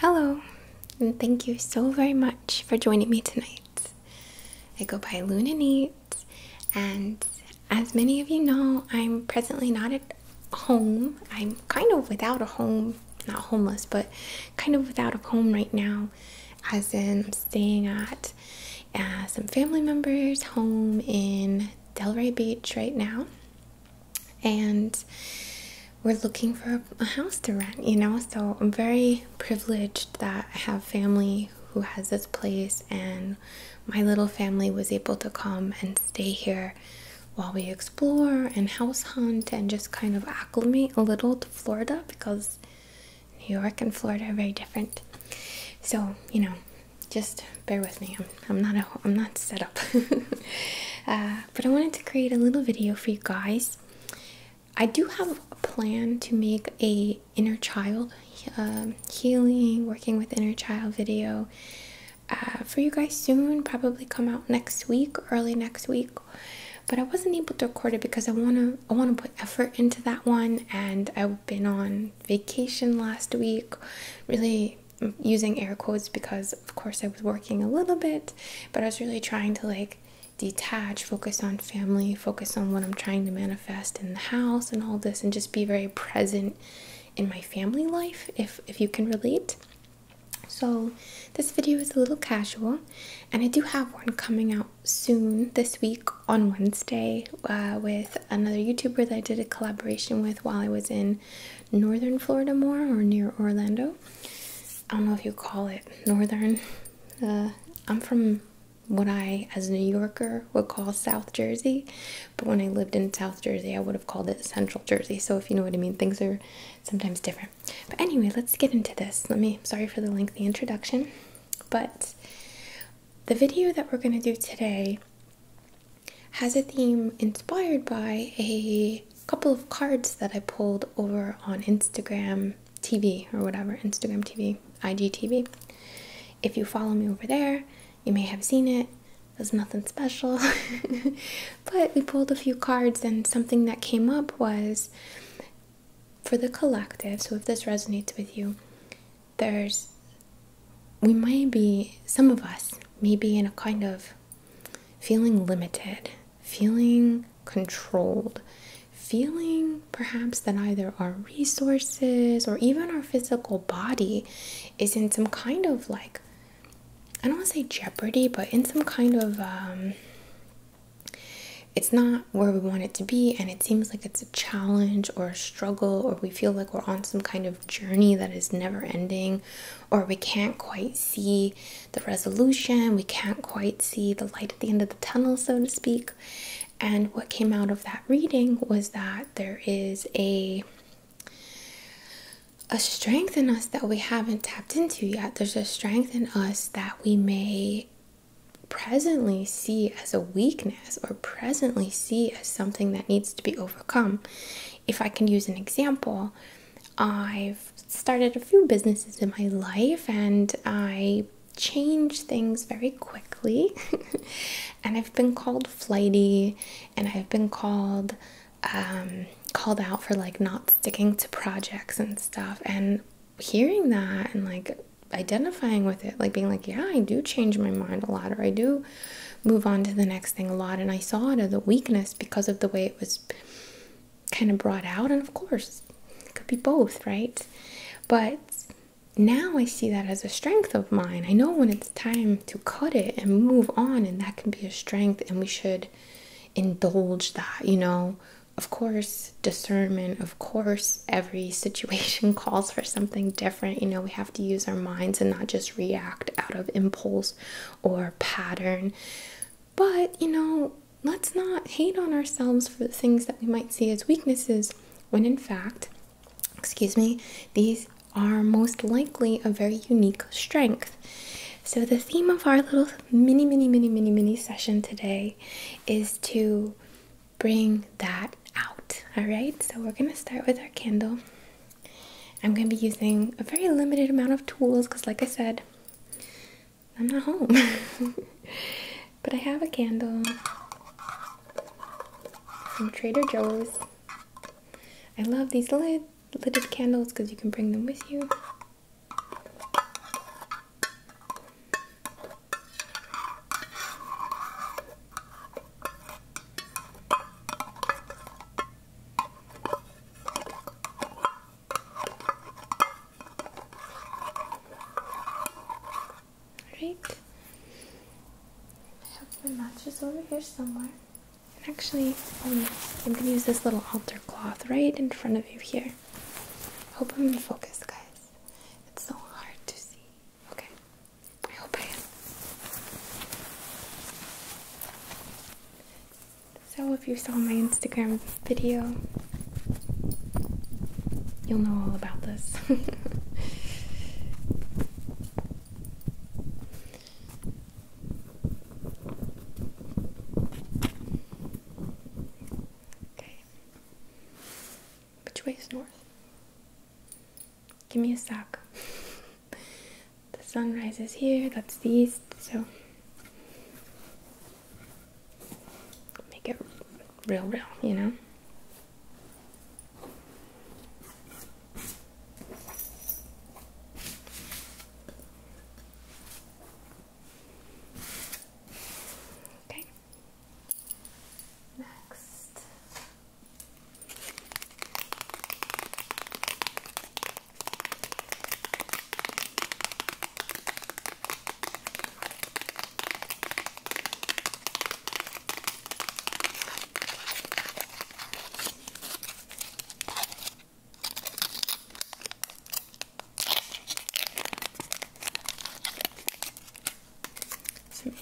Hello, and thank you so very much for joining me tonight. I go by Lune Innate, and as many of you know, I'm presently not at home. I'm kind of without a home, not homeless, but kind of without a home right now, as in I'm staying at uh, some family members' home in Delray Beach right now, and we're looking for a house to rent, you know. So I'm very privileged that I have family who has this place, and my little family was able to come and stay here while we explore and house hunt and just kind of acclimate a little to Florida because New York and Florida are very different. So, you know, just bear with me. I'm, I'm not a, I'm not set up. uh, but I wanted to create a little video for you guys. I do have a plan to make a inner child uh, healing, working with inner child video uh, for you guys soon. Probably come out next week, early next week. But I wasn't able to record it because I wanna I wanna put effort into that one, and I've been on vacation last week, really using air quotes because of course I was working a little bit, but I was really trying to like detach, focus on family, focus on what I'm trying to manifest in the house and all this and just be very present in my family life if if you can relate. So this video is a little casual and I do have one coming out soon this week on Wednesday uh, with another YouTuber that I did a collaboration with while I was in northern Florida more or near Orlando. I don't know if you call it northern. Uh, I'm from what I, as a New Yorker, would call South Jersey, but when I lived in South Jersey, I would have called it Central Jersey. So if you know what I mean, things are sometimes different. But anyway, let's get into this. Let me, sorry for the lengthy introduction, but the video that we're going to do today has a theme inspired by a couple of cards that I pulled over on Instagram TV or whatever, Instagram TV, IGTV. If you follow me over there, you may have seen it. There's nothing special. but we pulled a few cards, and something that came up was for the collective. So, if this resonates with you, there's we might be, some of us may be in a kind of feeling limited, feeling controlled, feeling perhaps that either our resources or even our physical body is in some kind of like I don't want to say jeopardy, but in some kind of um, it's not where we want it to be, and it seems like it's a challenge or a struggle, or we feel like we're on some kind of journey that is never ending, or we can't quite see the resolution, we can't quite see the light at the end of the tunnel, so to speak. And what came out of that reading was that there is a a strength in us that we haven't tapped into yet. There's a strength in us that we may presently see as a weakness or presently see as something that needs to be overcome. If I can use an example, I've started a few businesses in my life and I change things very quickly. and I've been called flighty and I've been called um, called out for like not sticking to projects and stuff. And hearing that and like identifying with it like being like yeah i do change my mind a lot or i do move on to the next thing a lot and i saw it as a weakness because of the way it was kind of brought out and of course it could be both right? But now i see that as a strength of mine. I know when it's time to cut it and move on and that can be a strength and we should indulge that you know of course, discernment, of course, every situation calls for something different. You know, we have to use our minds and not just react out of impulse or pattern. But, you know, let's not hate on ourselves for the things that we might see as weaknesses when in fact, excuse me, these are most likely a very unique strength. So, the theme of our little mini, mini, mini, mini, mini session today is to bring that out. All right, so we're gonna start with our candle. I'm gonna be using a very limited amount of tools because, like I said, I'm not home. but I have a candle from Trader Joe's. I love these lid lidded candles because you can bring them with you. right? I have matches over here somewhere. And actually, um, I'm gonna use this little altar cloth right in front of you here. Hope I'm in focus, guys. It's so hard to see. Okay. I hope I am. So, if you saw my Instagram video, you'll know all about this. okay. Which way is north? Give me a sec. The rises here, that's the east, so make it real, real, you know?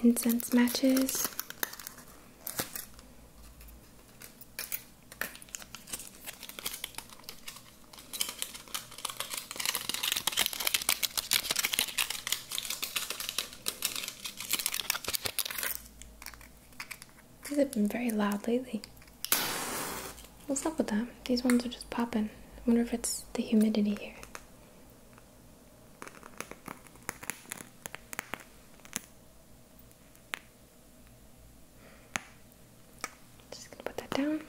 Incense matches. These have been very loud lately. What's up with them? These ones are just popping. I wonder if it's the humidity here. Just gonna put that down.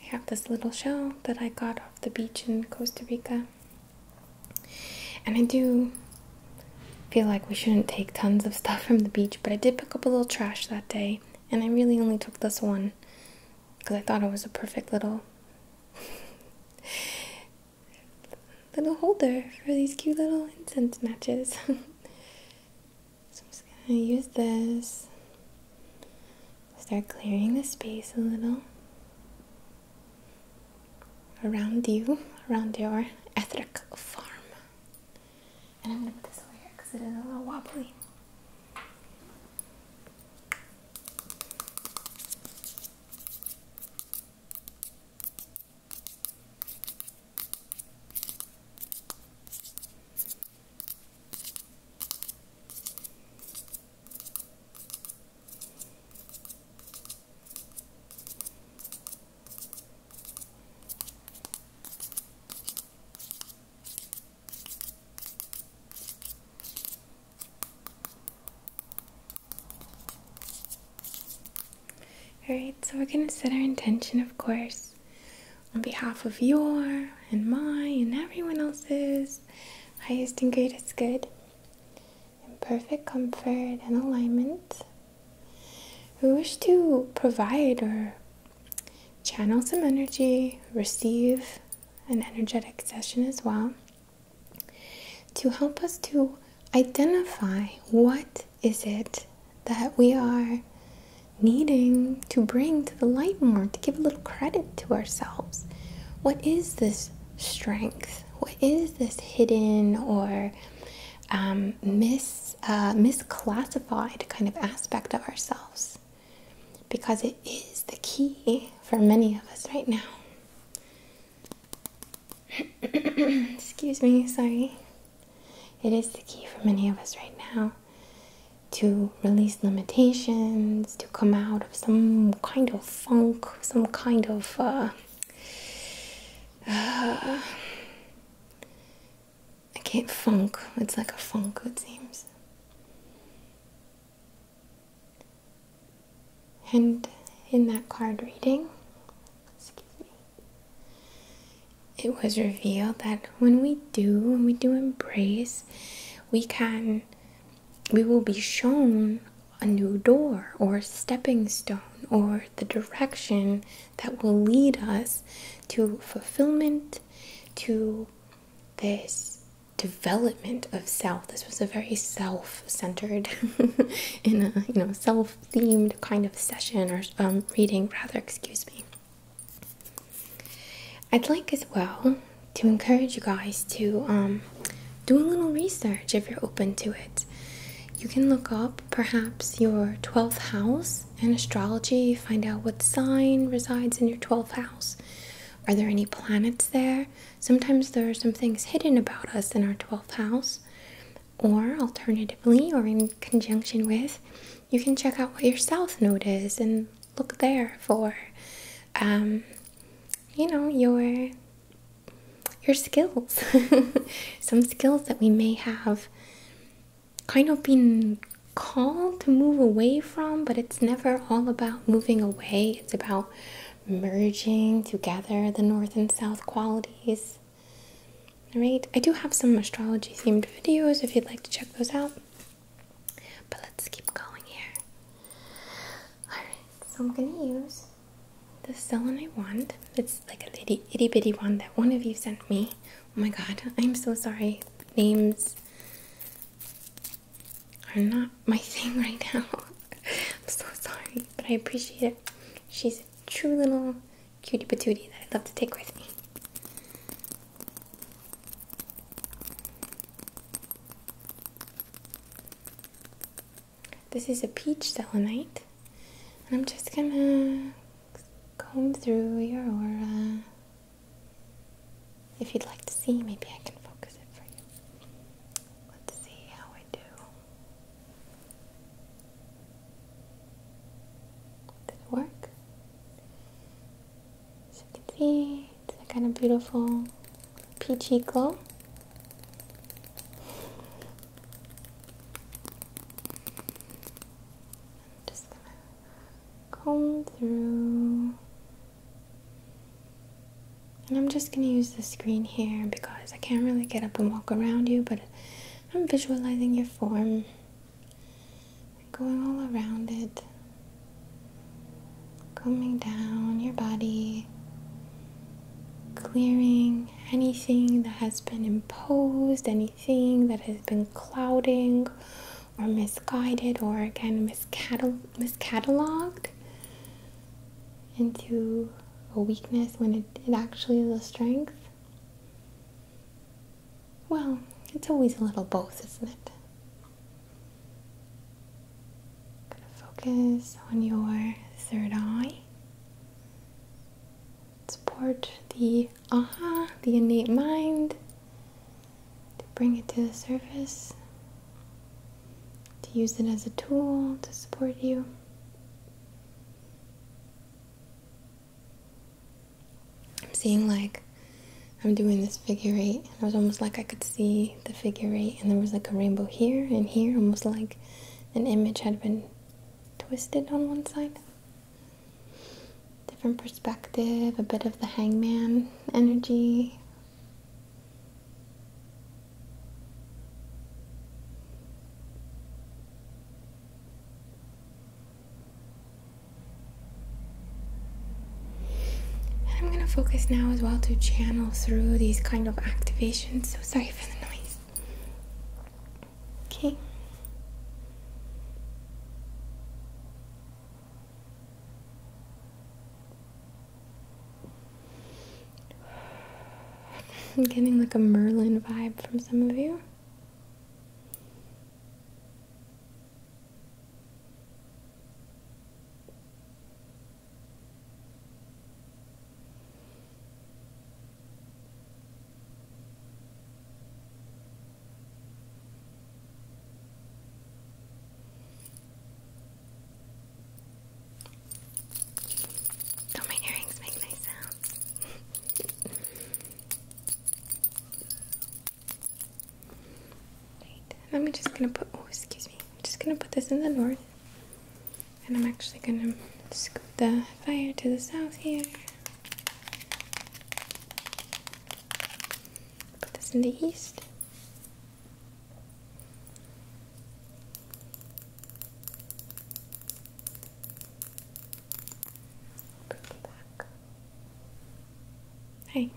I have little shell that I got off the beach in Costa Rica. And I do feel like we shouldn't take tons of stuff from the beach, but I did pick up a little trash that day, and I really only took this one because I thought it was a perfect little little holder for these cute little incense matches. so I'm just gonna use this. Start clearing the space a little around you, around your etheric form. And I'm gonna put this over here because it is a little wobbly. Alright, so we're going to set our intention, of course, on behalf of your and my and everyone else's highest and greatest good, in perfect comfort and alignment. We wish to provide or channel some energy, receive an energetic session as well, to help us to identify what is it that we are needing to bring to the light more, to give a little credit to ourselves. What is this strength? What is this hidden or um, mis, uh, misclassified kind of aspect of ourselves? Because it is the key for many of us right now. Excuse me, sorry. It is the key for many of us right now to release limitations, to come out of some kind of funk, some kind of uh, uh, I can't funk. It's like a funk, it seems. And in that card reading, excuse me, it was revealed that when we do, when we do embrace, we can we will be shown a new door or a stepping stone or the direction that will lead us to fulfillment to this development of self. This was a very self-centered, in a you know self-themed kind of session or um, reading, rather. Excuse me. I'd like as well to encourage you guys to um, do a little research if you're open to it. You can look up perhaps your 12th house in astrology, find out what sign resides in your 12th house. Are there any planets there? Sometimes there are some things hidden about us in our 12th house. Or alternatively, or in conjunction with, you can check out what your south node is and look there for, um, you know, your your skills. some skills that we may have kind of been called to move away from, but it's never all about moving away. It's about merging together the north and south qualities. Alright, I do have some astrology themed videos if you'd like to check those out. But let's keep going here. Alright, so I'm gonna use the selenite wand. It's like a itty, itty bitty wand that one of you sent me. Oh my god, I'm so sorry. Names are not my thing right now. I'm so sorry, but I appreciate it. She's a true little cutie patootie that I'd love to take with me. This is a peach selenite, and I'm just gonna comb through your aura. If you'd like to see, maybe I can focus it for you. Let's see how I do. Did it work? As you can it's a kind of beautiful peachy glow. just gonna comb through. And I'm just going to use the screen here because I can't really get up and walk around you, but I'm visualizing your form going all around it, combing down your body, clearing anything that has been imposed, anything that has been clouding or misguided or again miscatal- miscatalogued into a weakness when it, it actually is a strength? Well, it's always a little both, isn't it? Gonna focus on your third eye. The aha, the innate mind, to bring it to the surface, to use it as a tool to support you. I'm seeing like I'm doing this figure eight, and it was almost like I could see the figure eight, and there was like a rainbow here and here, almost like an image had been twisted on one side. Different perspective, a bit of the hangman energy. I'm going to focus now as well to channel through these kind of activations. So sorry for the noise. Okay. I'm getting like a Merlin vibe from some of you. Oh, my earrings make nice sounds. right, and I'm just gonna put. Oh, excuse me. I'm just put this in the north, and I'm actually gonna scoot the fire to the south here. Put this in the east. Bring it back. Hey.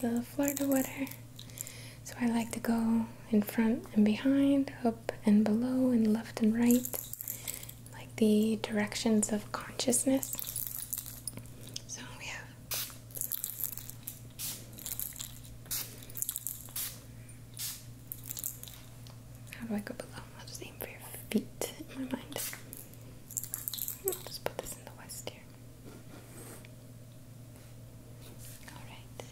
The Florida weather. So I like to go in front and behind, up and below, and left and right, like the directions of consciousness. So we have how do I go below? I'll just aim for your feet in my mind. I'll just put this in the west here. Alright.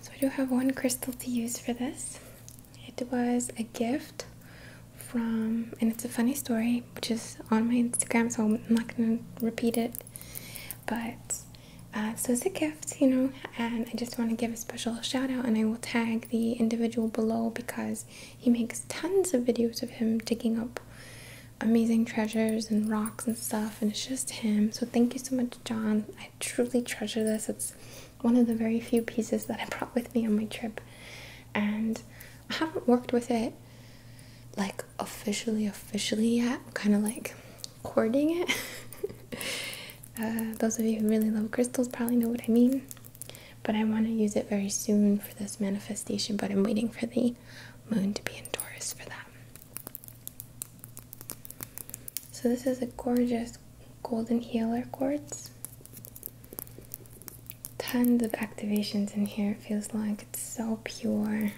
So I do have one crystal to use for this. It was a gift from, and it's a funny story, which is on my Instagram, so I'm not to repeat it. But uh, so it's a gift, you know, and I just want to give a special shout out, and I will tag the individual below because he makes tons of videos of him digging up amazing treasures and rocks and stuff, and it's just him. So thank you so much, John. I truly treasure this. It's one of the very few pieces that I brought with me on my trip, and I haven't worked with it like officially, officially yet. I'm kind of like courting it. Uh, those of you who really love crystals probably know what I mean. But I want to use it very soon for this manifestation, but I'm waiting for the moon to be in Taurus for that. So, this is a gorgeous golden healer quartz. Tons of activations in here, it feels like it's so pure.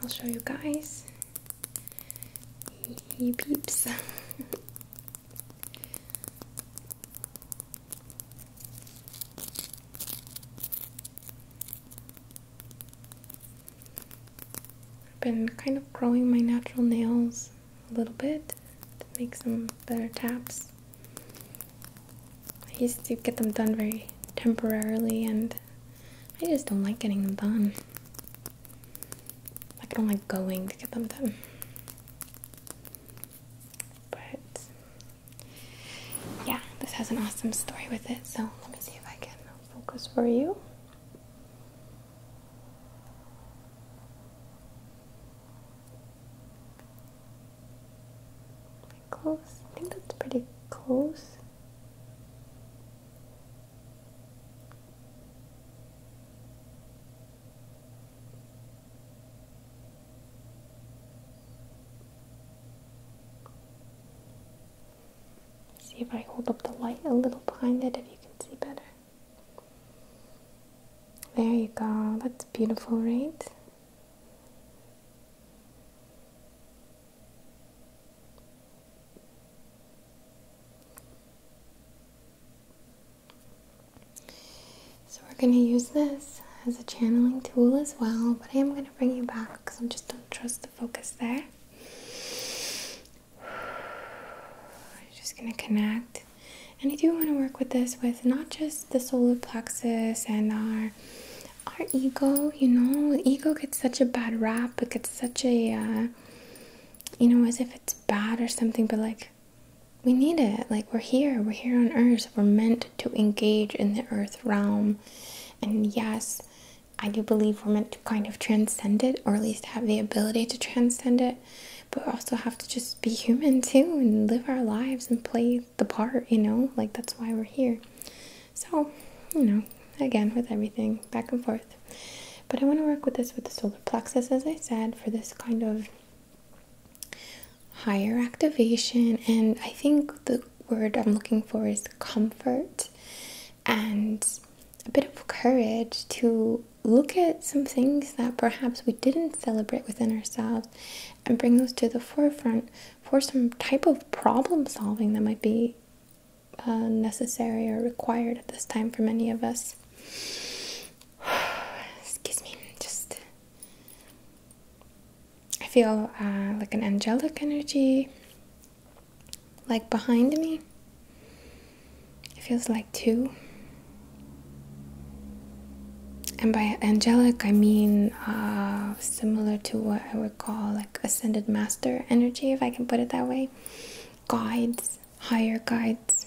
I'll show you guys. You peeps. I've been kind of growing my natural nails a little bit make some better taps. I used to get them done very temporarily and I just don't like getting them done. Like I don't like going to get them done. But yeah, this has an awesome story with it. So let me see if I can focus for you. Close. I think that's pretty close. See if I hold up the light a little behind it if you can see better. There you go. That's beautiful, right? So we're going to use this as a channeling tool as well, but I am going to bring you back because I just don't trust the focus there. I'm just going to connect. And I do want to work with this with not just the solar plexus and our our ego, you know, ego gets such a bad rap. It gets such a, uh, you know, as if it's bad or something, but like, we need it. Like, we're here. We're here on Earth. We're meant to engage in the Earth realm. And yes, I do believe we're meant to kind of transcend it, or at least have the ability to transcend it. But we also have to just be human too and live our lives and play the part, you know? Like, that's why we're here. So, you know, again, with everything back and forth. But I want to work with this with the solar plexus, as I said, for this kind of higher activation. And I think the word I'm looking for is comfort and a bit of courage to look at some things that perhaps we didn't celebrate within ourselves and bring those to the forefront for some type of problem solving that might be uh, necessary or required at this time for many of us. Excuse me, just I feel uh, like an angelic energy, like behind me. It feels like two. And by angelic, I mean uh, similar to what I would call like ascended master energy, if I can put it that way. Guides, higher guides.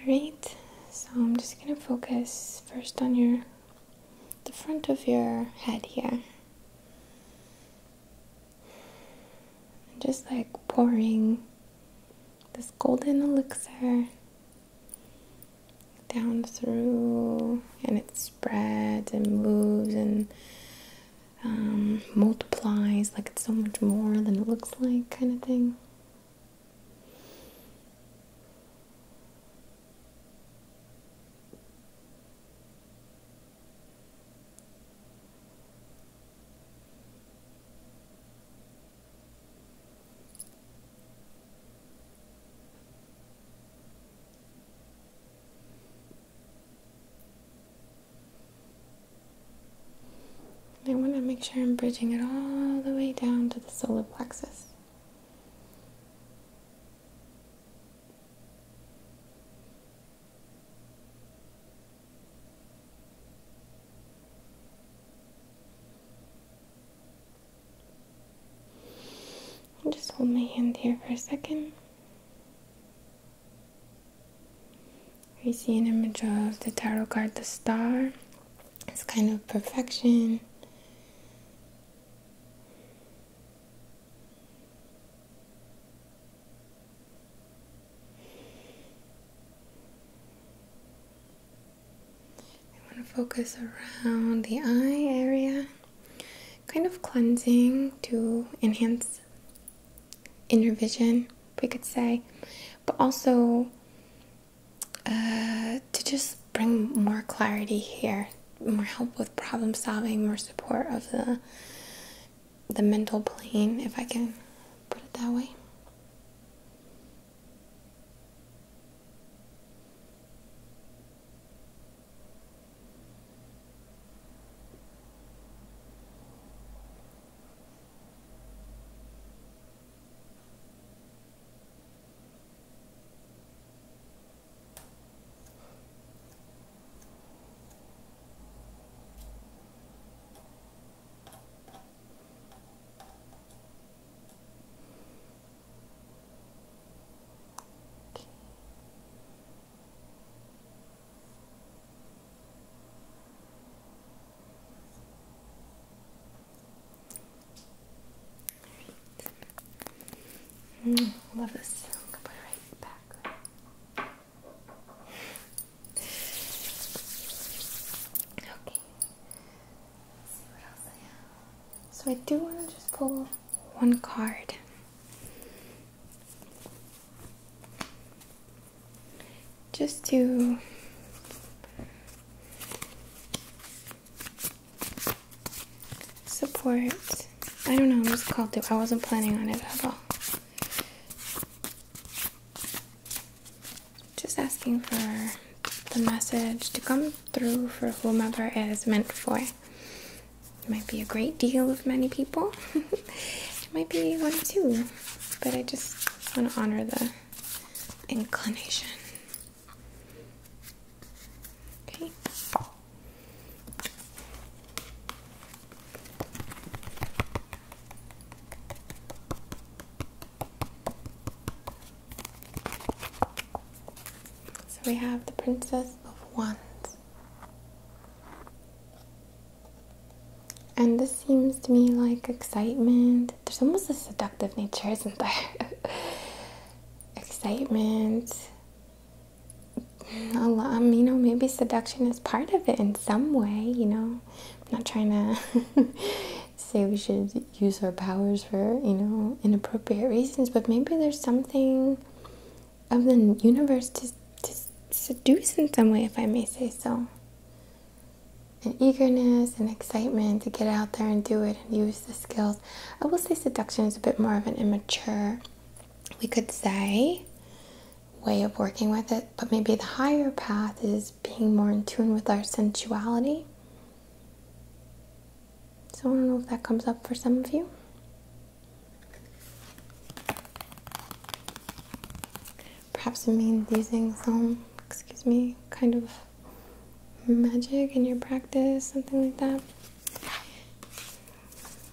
Alright, so I'm just gonna focus first on your the front of your head here. Just like pouring this golden elixir down through, and it spreads and moves and um, multiplies like it's so much more than it looks like, kind of thing. I want to make sure I'm bridging it all the way down to the solar plexus. Just hold my hand here for a second. You see an image of the tarot card, the star. It's kind of perfection. I want to focus around the eye area, kind of cleansing to enhance inner vision, we could say, but also uh, to just bring more clarity here, more help with problem solving, more support of the the mental plane, if I can put it that way. Mm, love this. It. Okay. I have. So I do want to just pull one card. Just to support. I don't know, I'm just called to. I wasn't planning on it at all. Just asking for the message to come through for whomever it is meant for. It might be a great deal of many people. it might be one or two. But I just want to honor the inclination. Okay. So we have the Princess And this seems to me like excitement. There's almost a seductive nature, isn't there? excitement. A um, you know, maybe seduction is part of it in some way, you know. I'm not trying to say we should use our powers for, you know, inappropriate reasons, but maybe there's something of the universe seduce in some way, if I may say so. An eagerness and excitement to get out there and do it and use the skills. I will say seduction is a bit more of an immature, we could say, way of working with it, but maybe the higher path is being more in tune with our sensuality. So I don't know if that comes up for some of you. Perhaps it means using some, excuse me, kind of magic in your practice, something like that.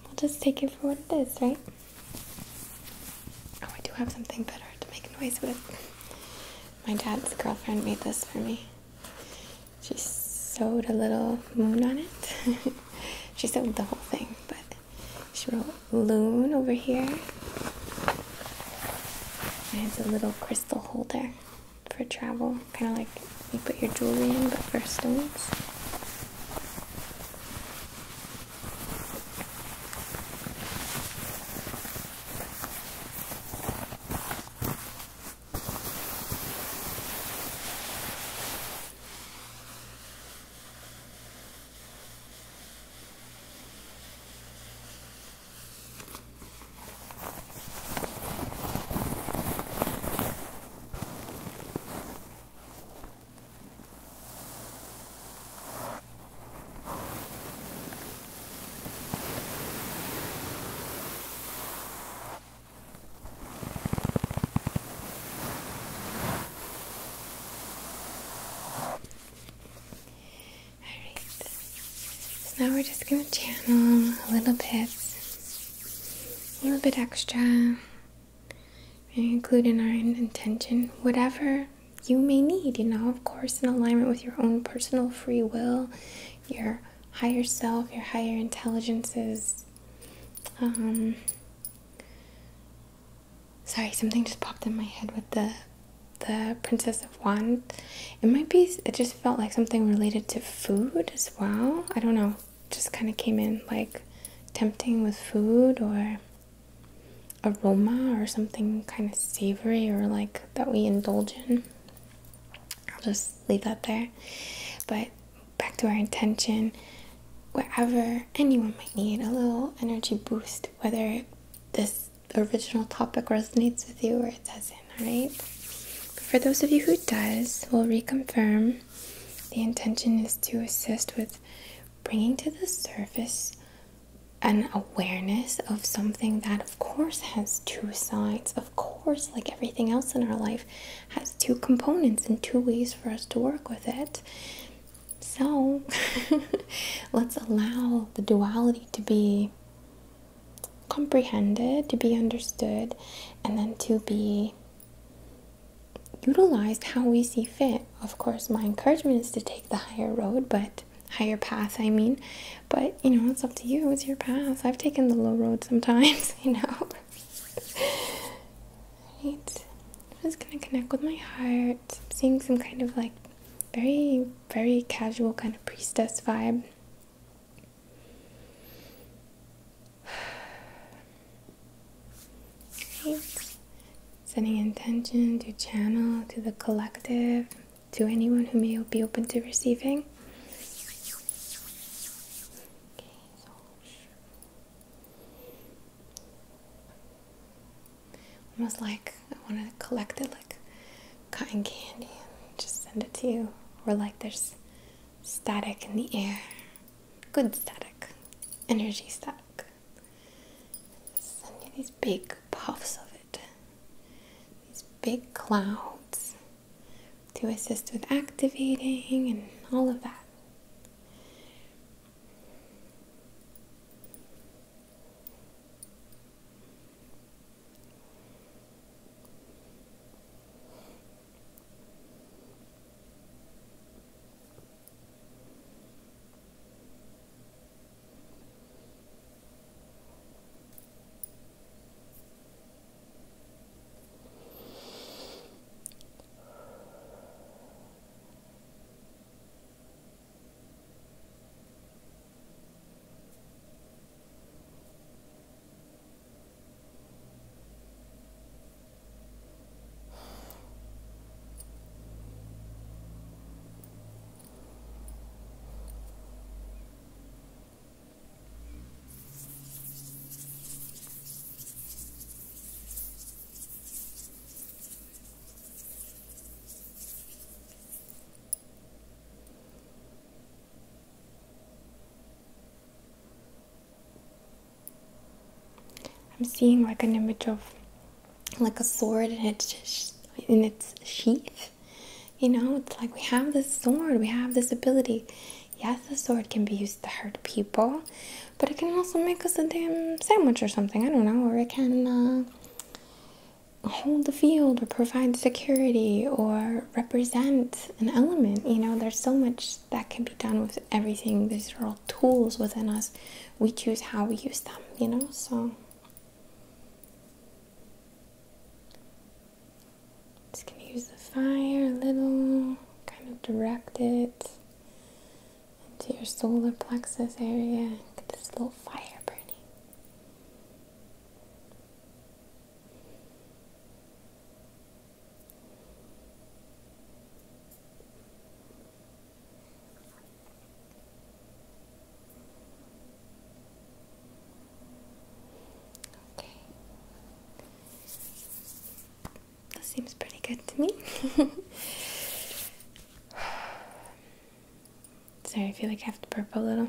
We'll just take it for what it is, right? Oh, I do have something better to make noise with. My dad's girlfriend made this for me. She sewed a little moon on it. she sewed the whole thing, but she wrote Lune over here has a little crystal holder for travel, kind of like you put your jewelry in, but for stones. Alright, so now we're just gonna channel a little bit, a little bit extra, and include in our intention whatever you may need, you know, of course, in alignment with your own personal free will, your higher self, your higher intelligences. Um, sorry, something just popped in my head with the the Princess of Wands. It might be, it just felt like something related to food as well. I don't know. Just kind of came in like tempting with food or aroma or something kind of savory or like that we indulge in. I'll just leave that there. But back to our intention, wherever anyone might need a little energy boost, whether this original topic resonates with you or it doesn't, alright? For those of you who does, we'll reconfirm the intention is to assist with bringing to the surface an awareness of something that, of course, has two sides. Of course, like everything else in our life, has two components and two ways for us to work with it. So, let's allow the duality to be comprehended, to be understood, and then to be utilized how we see fit. Of course, my encouragement is to take the higher road, but higher path, I mean. But you know, it's up to you, it's your path. I've taken the low road sometimes, you know. right. I'm just gonna connect with my heart. I'm seeing some kind of like very, very casual kind of priestess vibe. Right setting intention to channel to the collective, to anyone who may be open to receiving. Almost like I want to collect it like cotton candy and just send it to you. Or like there's static in the air. Good static. Energy static. Send you these big puffs of big clouds to assist with activating and all of that. I'm seeing like an image of like a sword and it's just in its sheath. You know, it's like we have this sword, we have this ability. Yes, the sword can be used to hurt people, but it can also make us a damn sandwich or something. I don't know, or it can uh, hold the field or provide security or represent an element. You know, there's so much that can be done with everything. These are all tools within us. We choose how we use them, you know, so. Fire a little, kind of direct it into your solar plexus area. Get this little fire burning. Okay. That seems pretty to me. Sorry, I feel like I have to burp a little.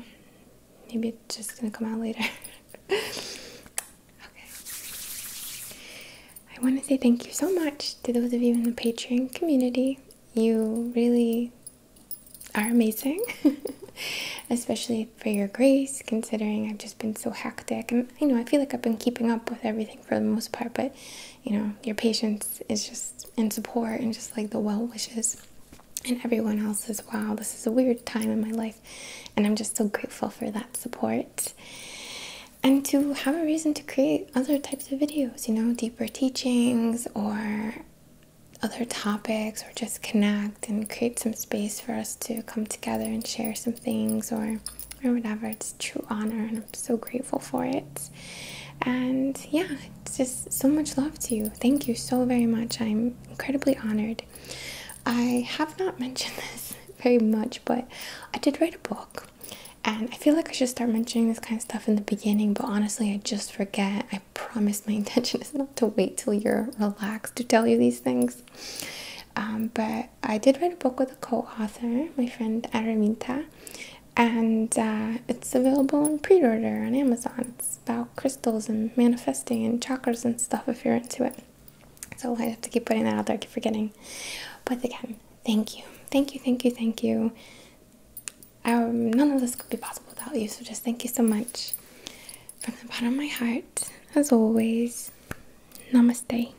Maybe it's just gonna come out later. okay. I want to say thank you so much to those of you in the Patreon community. You really are amazing, especially for your grace, considering I've just been so hectic. And you know I feel like I've been keeping up with everything for the most part, but you know, your patience is just in support and just like the well wishes and everyone else as well. This is a weird time in my life, and I'm just so grateful for that support. And to have a reason to create other types of videos, you know, deeper teachings or other topics, or just connect and create some space for us to come together and share some things or or whatever. It's true honor, and I'm so grateful for it. And yeah, it's just so much love to you. Thank you so very much. I'm incredibly honored. I have not mentioned this very much, but I did write a book. And I feel like I should start mentioning this kind of stuff in the beginning, but honestly, I just forget. I promise my intention is not to wait till you're relaxed to tell you these things. Um, but I did write a book with a co author, my friend Araminta, and uh, it's available in pre order on Amazon. It's about crystals and manifesting and chakras and stuff if you're into it. So I have to keep putting that out there, I keep forgetting. But again, thank you. Thank you, thank you, thank you. Um, none of this could be possible without you, so just thank you so much. From the bottom of my heart, as always, namaste.